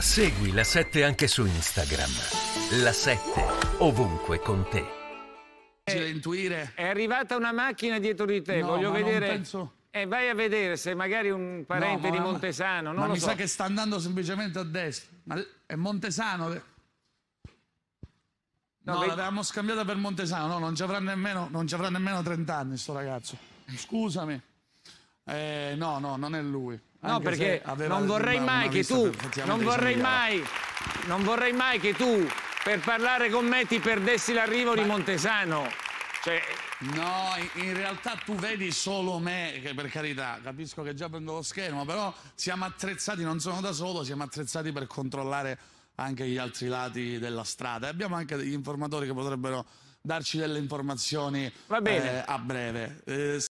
Segui la 7 anche su Instagram. La 7 ovunque con te. Intuire. È arrivata una macchina dietro di te, No, voglio ma non vedere. penso- Eh, vai a vedere se magari un parente No, di ma- Montesano, non ma lo mi so. sa che sta andando semplicemente a destra. Ma è Montesano? No, No, l'avevamo scambiata per Montesano. No, non ci avrà nemmeno, non ci avrà nemmeno 30 anni sto ragazzo. Scusami. Eh, no, no, non è lui. No, Anche perché non vorrei una mai che vista tu, che effettivamente non vorrei mai, non vorrei mai che tu, per parlare con me, ti perdessi l'arrivo di Montesano. Cioè, No, in, realtà tu vedi solo me, che per carità, capisco che già prendo lo schermo, però siamo attrezzati, non sono da solo, siamo attrezzati per controllare anche gli altri lati della strada. Abbiamo anche degli informatori che potrebbero darci delle informazioni eh, a breve. Eh,